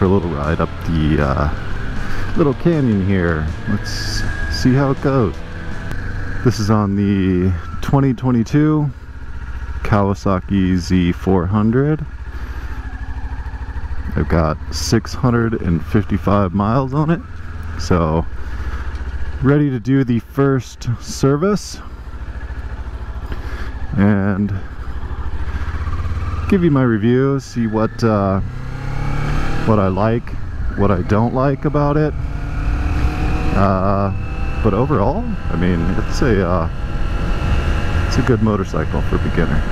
for a little ride up the uh, little canyon here. Let's see how it goes. This is on the 2022 Kawasaki Z400. I've got 655 miles on it. So ready to do the first service and give you my review, see what uh, what I like, what I don't like about it. Uh, but overall, I mean, it's a uh, it's a good motorcycle for beginners.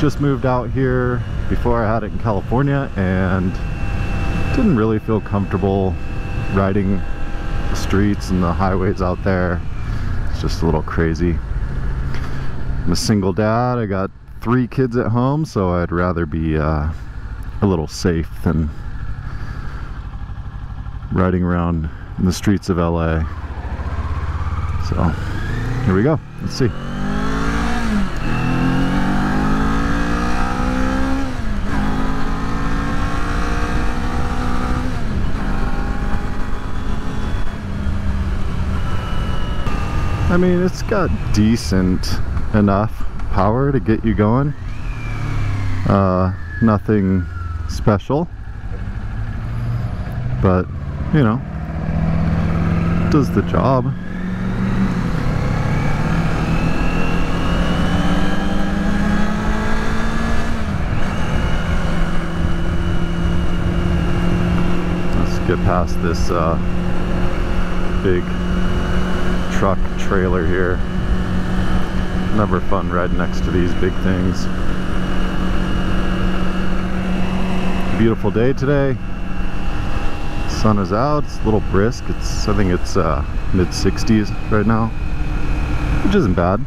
Just moved out here before I had it in California and didn't really feel comfortable riding the streets and the highways out there. It's just a little crazy. I'm a single dad. I got three kids at home, so I'd rather be uh, a little safe than riding around in the streets of LA. So, here we go. Let's see. I mean, it's got decent enough power to get you going. Uh, nothing special, but you know, does the job. Let's get past this uh, big truck trailer here. Never fun riding next to these big things. Beautiful day today. Sun is out. It's a little brisk. It's I think it's uh, mid 60s right now, which isn't bad.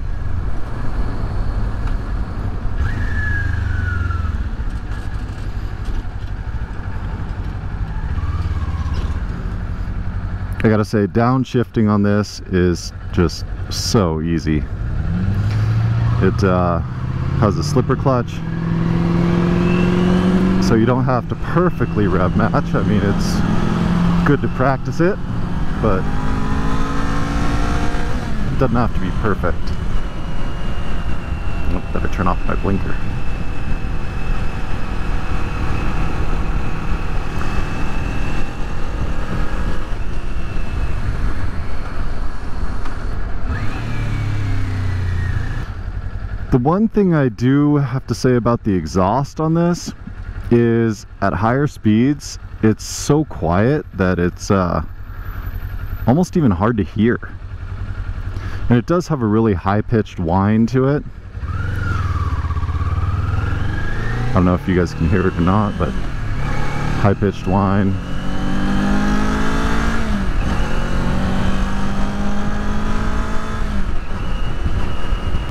I gotta say, downshifting on this is just so easy. It uh, has a slipper clutch, so you don't have to perfectly rev match. I mean, it's good to practice it, but it doesn't have to be perfect. Nope, better turn off my blinker. The one thing I do have to say about the exhaust on this is at higher speeds, it's so quiet that it's uh, almost even hard to hear. And it does have a really high-pitched whine to it. I don't know if you guys can hear it or not, but high-pitched whine.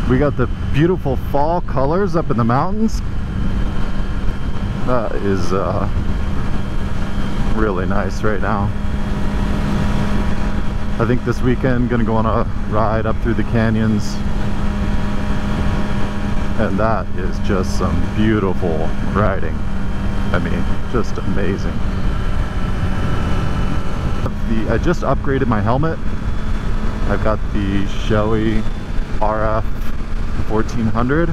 We got the beautiful fall colors up in the mountains. That is uh, really nice right now. I think this weekend gonna go on a ride up through the canyons and that is just some beautiful riding. I mean, just amazing. The, I just upgraded my helmet. I've got the Shoei RF 1400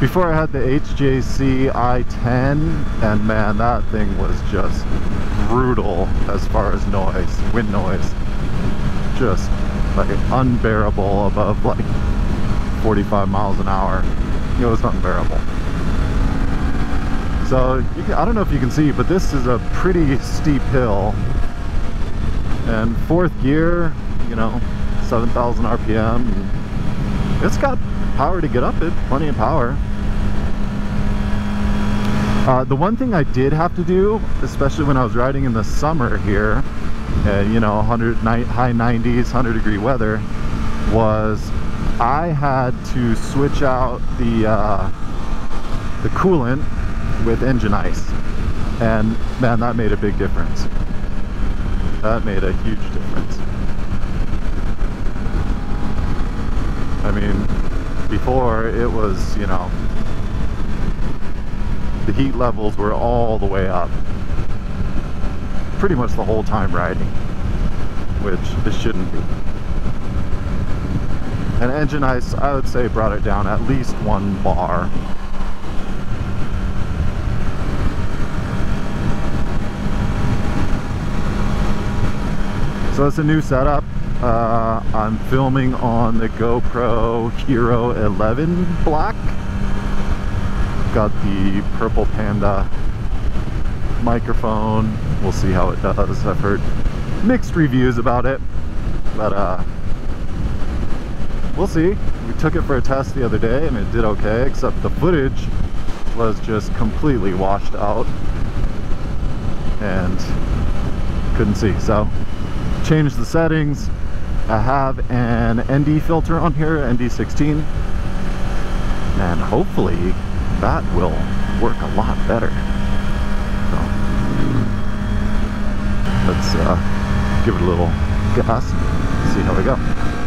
before I had the HJC i10 and man that thing was just brutal as far as noise wind noise. Just like unbearable above like 45 miles an hour. It was unbearable. So can, I don't know if you can see but this is a pretty steep hill. And fourth gear you know 7,000 RPM it's got power to get up it, plenty of power. Uh, the one thing I did have to do, especially when I was riding in the summer here, uh, you know, 100 high 90s, 100 degree weather, was I had to switch out the uh, the coolant with engine ice, and man, that made a big difference. That made a huge difference. I mean, before it was, you know, the heat levels were all the way up. pretty much the whole time riding, which it shouldn't be. And engine ice, I would say, brought it down at least one bar. So it's a new setup. Uh, I'm filming on the GoPro Hero 11 Black. Got the Purple Panda microphone. We'll see how it does. I've heard mixed reviews about it, but uh, we'll see. We took it for a test the other day and it did okay, except the footage was just completely washed out and couldn't see. So changed the settings. I have an ND filter on here, ND16, and hopefully that will work a lot better. So let's uh, give it a little gas, see how we go.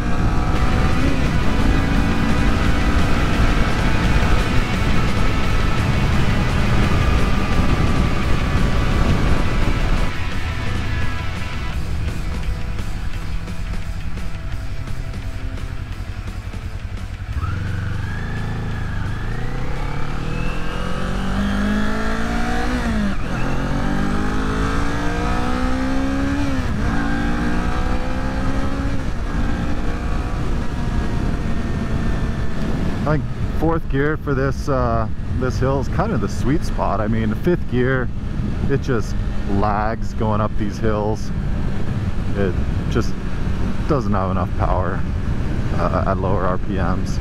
For this uh, this hill is kind of the sweet spot. I mean, fifth gear, it just lags going up these hills. It just doesn't have enough power uh, at lower RPMs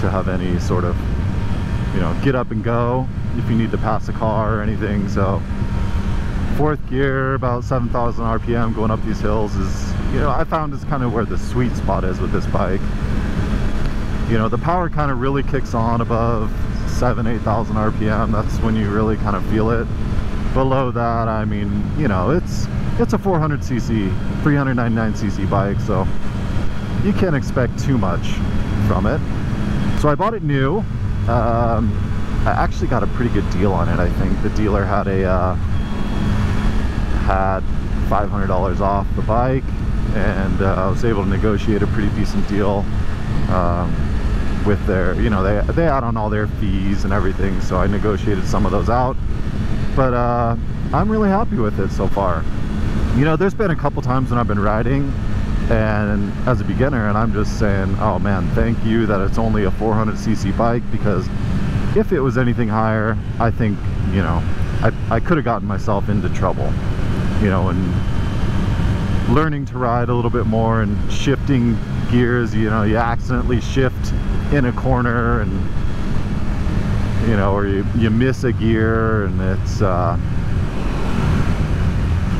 to have any sort of, you know, get up and go if you need to pass a car or anything. So fourth gear, about 7,000 RPM going up these hills is, you know, I found is kind of where the sweet spot is with this bike you know the power kind of really kicks on above 7 8000 rpm that's when you really kind of feel it. Below that i mean you know it's it's a 400cc 399cc bike so you can't expect too much from it. So i bought it new. Um, i actually got a pretty good deal on it i think. The dealer had a uh, had $500 off the bike and uh, i was able to negotiate a pretty decent deal. Um, with their, you know, they, they add on all their fees and everything. So I negotiated some of those out. But uh, I'm really happy with it so far. You know, there's been a couple times when I've been riding and as a beginner and I'm just saying, oh man, thank you that it's only a 400cc bike because if it was anything higher, I think, you know, I, I could have gotten myself into trouble, you know, and learning to ride a little bit more and shifting gears, you know, you accidentally shift in a corner and you know or you, you miss a gear and it's uh,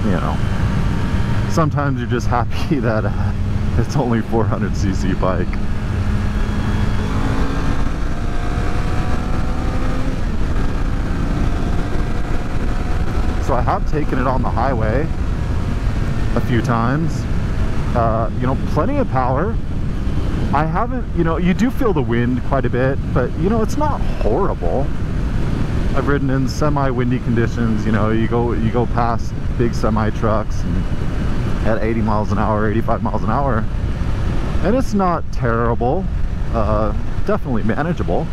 you know sometimes you're just happy that uh, it's only 400cc bike. So I have taken it on the highway a few times. Uh, you know plenty of power I haven't, you know, you do feel the wind quite a bit, but you know, it's not horrible. I've ridden in semi-windy conditions, you know, you go you go past big semi trucks at 80 miles an hour, 85 miles an hour, and it's not terrible. Uh, definitely manageable.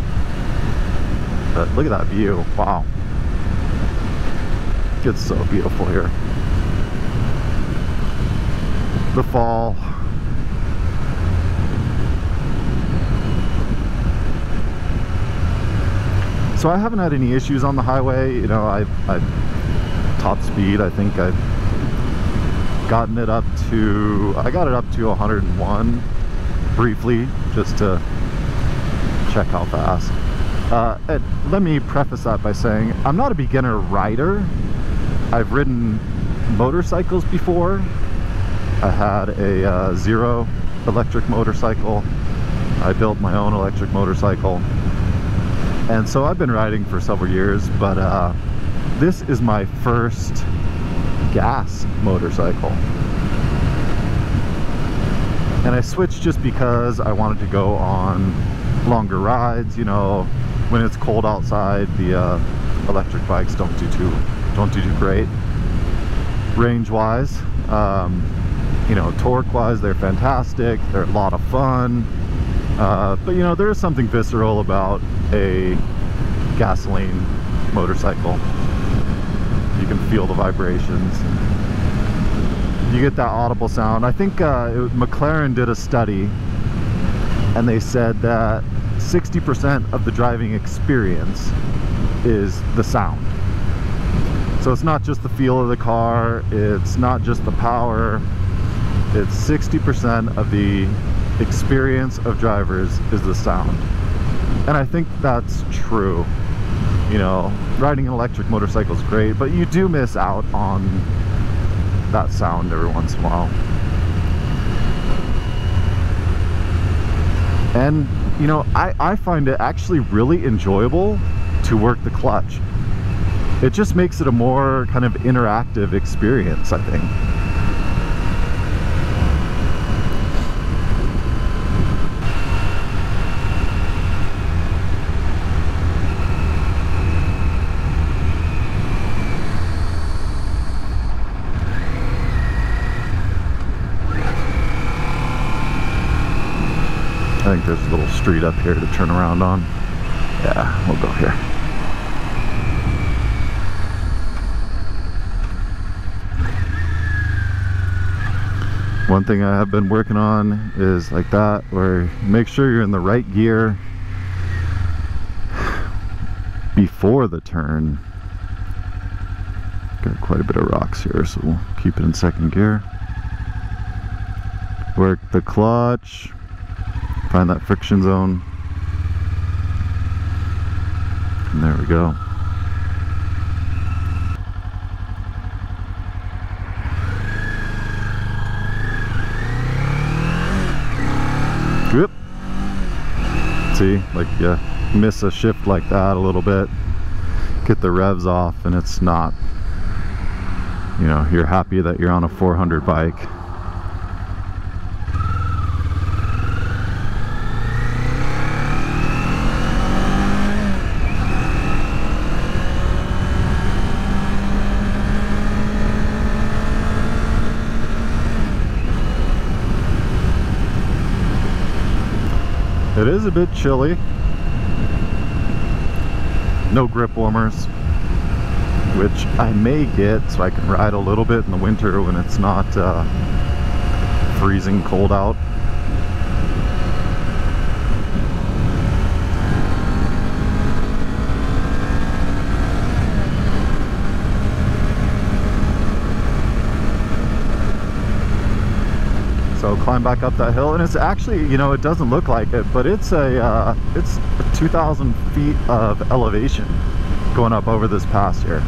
But look at that view, wow. It's so beautiful here. The fall, so I haven't had any issues on the highway. You know, I've, I've top speed. I think I've gotten it up to, I got it up to 101 briefly just to check how fast. Uh, let me preface that by saying I'm not a beginner rider. I've ridden motorcycles before. I had a uh, zero electric motorcycle. I built my own electric motorcycle and so I've been riding for several years but uh, this is my first gas motorcycle and I switched just because I wanted to go on longer rides you know when it's cold outside the uh, electric bikes don't do too don't do too great range-wise. Um, you know, torque-wise, they're fantastic. They're a lot of fun. Uh, but you know, there is something visceral about a gasoline motorcycle. You can feel the vibrations. You get that audible sound. I think uh, it, McLaren did a study and they said that 60% of the driving experience is the sound. So it's not just the feel of the car, it's not just the power, it's 60% of the experience of drivers is the sound. And I think that's true. You know, riding an electric motorcycle is great, but you do miss out on that sound every once in a while. And, you know, I, I find it actually really enjoyable to work the clutch. It just makes it a more kind of interactive experience, I think. There's a little street up here to turn around on. Yeah, we'll go here. One thing I have been working on is like that, where make sure you're in the right gear before the turn. Got quite a bit of rocks here, so we'll keep it in second gear. Work the clutch, find that friction zone. And there we go. Whoop. See, like you miss a shift like that a little bit, get the revs off and it's not, you know, you're happy that you're on a 400 bike. It is a bit chilly. No grip warmers, which I may get so I can ride a little bit in the winter when it's not uh, freezing cold out. Climb back up that hill, and it's actually, you know, it doesn't look like it, but it's a, uh, it's 2,000 feet of elevation going up over this pass here.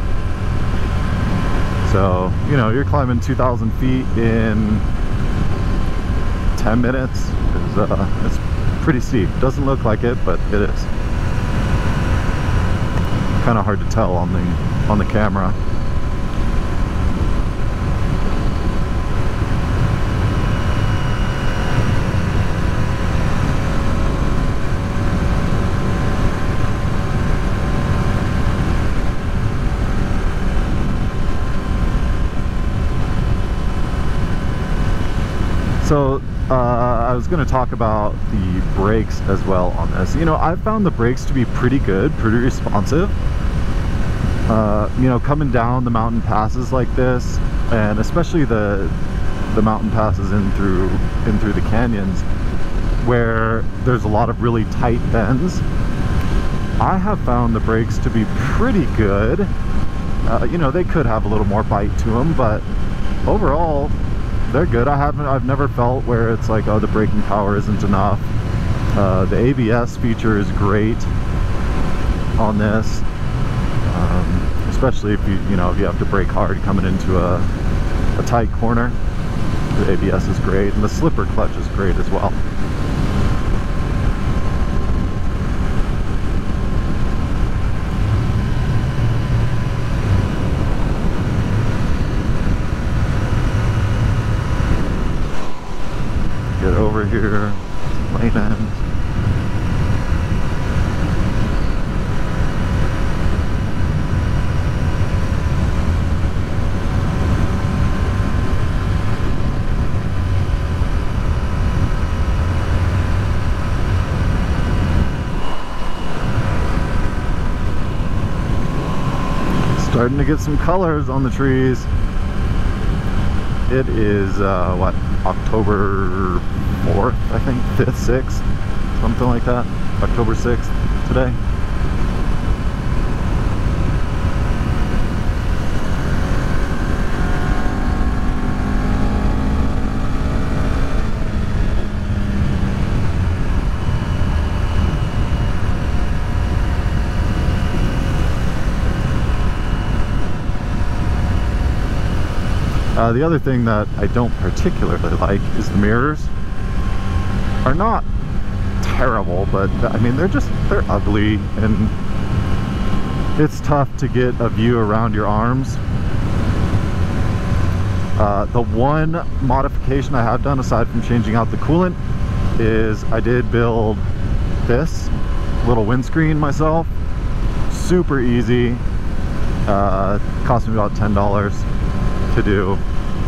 So, you know, you're climbing 2,000 feet in 10 minutes. It's, uh, it's pretty steep. Doesn't look like it, but it is. Kind of hard to tell on the on the camera. So uh, I was going to talk about the brakes as well on this. You know, I found the brakes to be pretty good, pretty responsive. Uh, you know, coming down the mountain passes like this, and especially the the mountain passes in through in through the canyons, where there's a lot of really tight bends. I have found the brakes to be pretty good. Uh, you know, they could have a little more bite to them, but overall, they're good. I haven't, I've never felt where it's like, oh, the braking power isn't enough. Uh, the ABS feature is great on this, um, especially if you, you know, if you have to brake hard coming into a, a tight corner. The ABS is great, and the slipper clutch is great as well. starting to get some colors on the trees. It is, uh, what, October 4th, I think, 5th, 6th, something like that. October 6th today. Uh, the other thing that I don't particularly like is the mirrors are not terrible, but I mean, they're just, they're ugly and it's tough to get a view around your arms. Uh, the one modification I have done aside from changing out the coolant is I did build this little windscreen myself. Super easy. Uh, cost me about $10 to do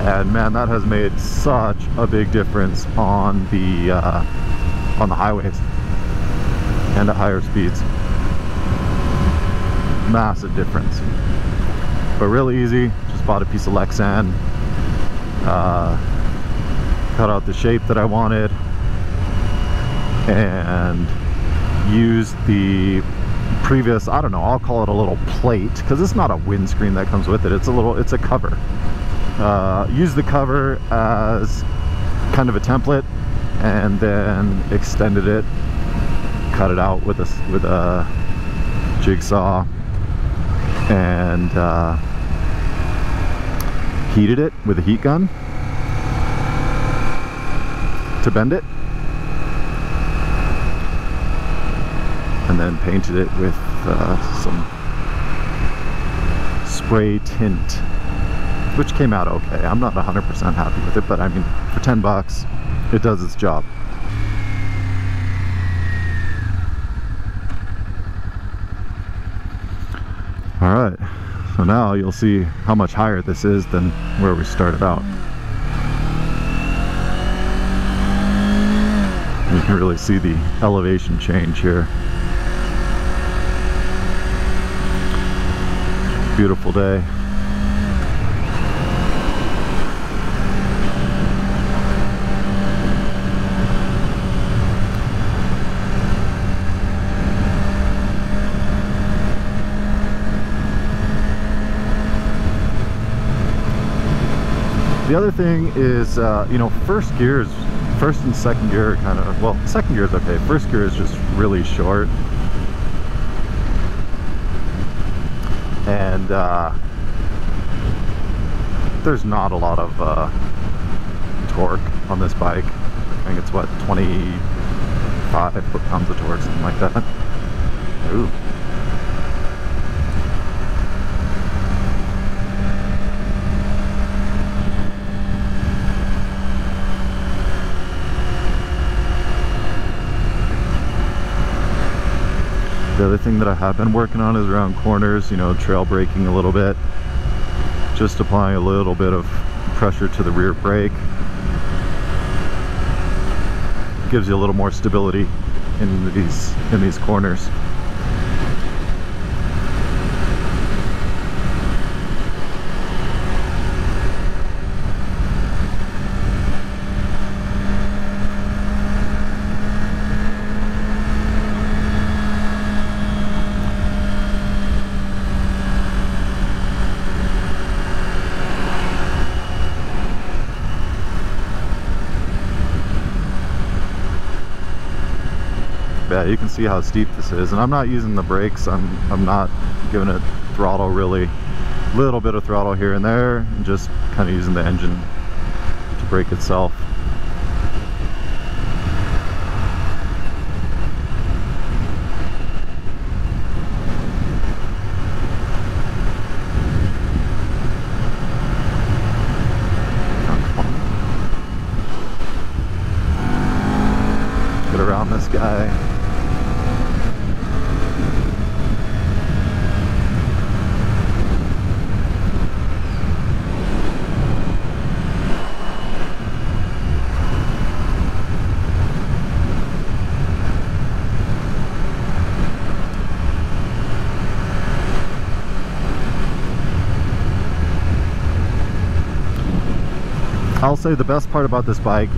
and man that has made such a big difference on the uh, on the highways and at higher speeds. Massive difference. But really easy. Just bought a piece of Lexan. Uh, cut out the shape that I wanted. And used the previous I don't know I'll call it a little plate because it's not a windscreen that comes with it. It's a little it's a cover uh, use the cover as kind of a template and then extended it cut it out with a with a jigsaw and uh, heated it with a heat gun to bend it. And then painted it with uh, some spray tint which came out okay. I'm not 100% happy with it but I mean for 10 bucks it does its job. All right. So now you'll see how much higher this is than where we started out. You can really see the elevation change here. Beautiful day The other thing is, uh, you know, first gears, first and second gear are kind of, well, second gear is okay. First gear is just really short. And uh, there's not a lot of uh, torque on this bike. I think it's what, 25 foot-pounds of torque, something like that. Ooh. The other thing that I have been working on is around corners, you know, trail braking a little bit. Just applying a little bit of pressure to the rear brake. Gives you a little more stability in these in these corners. See how steep this is and I'm not using the brakes. I'm I'm not giving it throttle really. Little bit of throttle here and there and just kind of using the engine to brake itself say the best part about this bike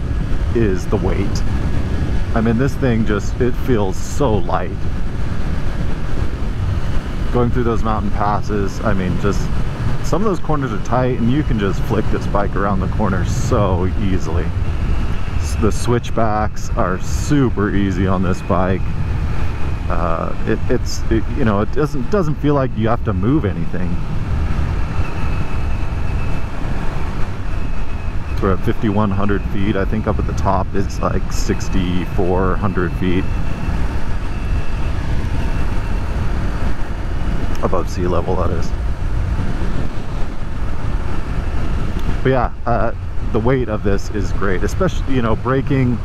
is the weight. I mean, this thing just, it feels so light. Going through those mountain passes, I mean, just some of those corners are tight and you can just flick this bike around the corner so easily. The switchbacks are super easy on this bike. Uh, it, it's, it, you know, it doesn't, doesn't feel like you have to move anything. We're at 5,100 feet. I think up at the top it's like 6,400 feet. Above sea level, that is. But yeah, uh, the weight of this is great, especially, you know, braking.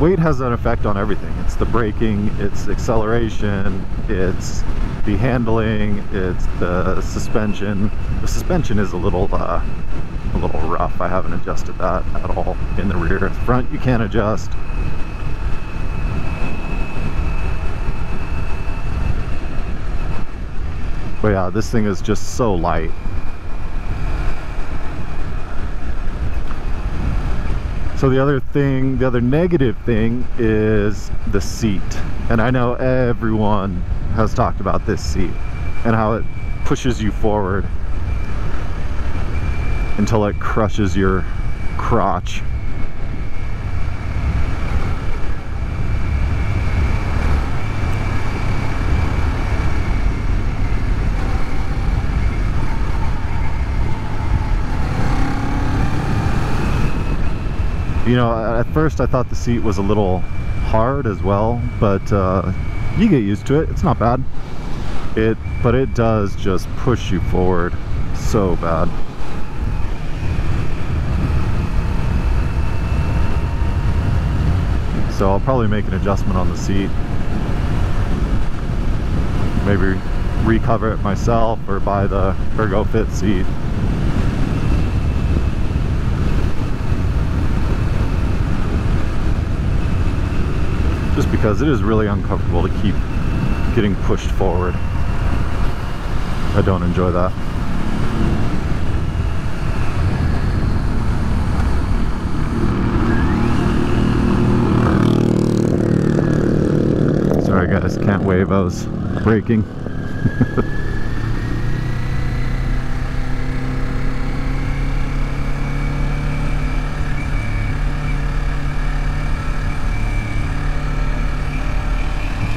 Weight has an effect on everything. It's the braking, it's acceleration, it's the handling, it's the suspension. The suspension is a little uh, a little rough. I haven't adjusted that at all in the rear. Front you can't adjust. But yeah, this thing is just so light. So the other thing, the other negative thing is the seat. And I know everyone has talked about this seat and how it pushes you forward until it crushes your crotch. You know, at first I thought the seat was a little hard as well, but uh, you get used to it. It's not bad. It, but it does just push you forward so bad. So I'll probably make an adjustment on the seat. Maybe recover it myself or buy the ErgoFit seat. Just because it is really uncomfortable to keep getting pushed forward. I don't enjoy that. Sorry guys, can't wave, I was braking.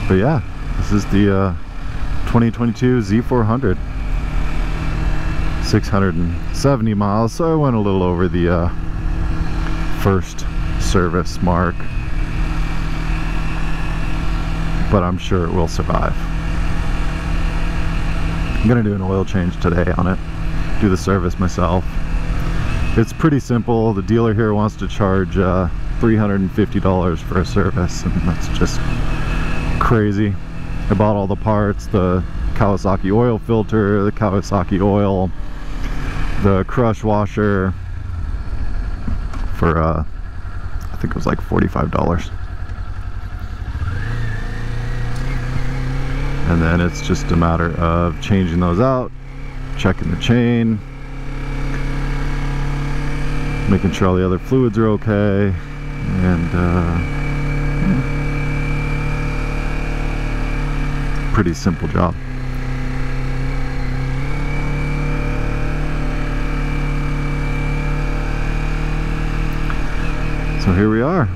but yeah, this is the uh, 2022 Z400. 670 miles, so I went a little over the uh, first service mark but I'm sure it will survive. I'm gonna do an oil change today on it, do the service myself. It's pretty simple. The dealer here wants to charge uh, $350 for a service, and that's just crazy. I bought all the parts, the Kawasaki oil filter, the Kawasaki oil, the crush washer for uh, I think it was like $45. And then it's just a matter of changing those out checking the chain making sure all the other fluids are okay and uh, pretty simple job. So here we are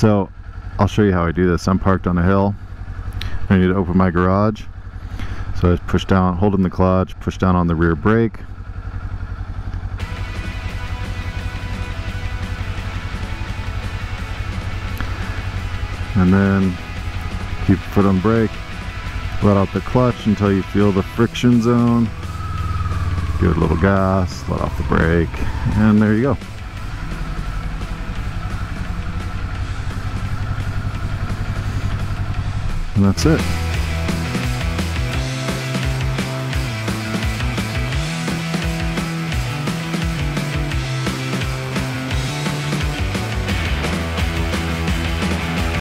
So I'll show you how I do this. I'm parked on a hill. I need to open my garage. So I just push down, holding the clutch, push down on the rear brake. And then keep foot on brake. Let out the clutch until you feel the friction zone. Give it a little gas, let off the brake, and there you go. And that's it.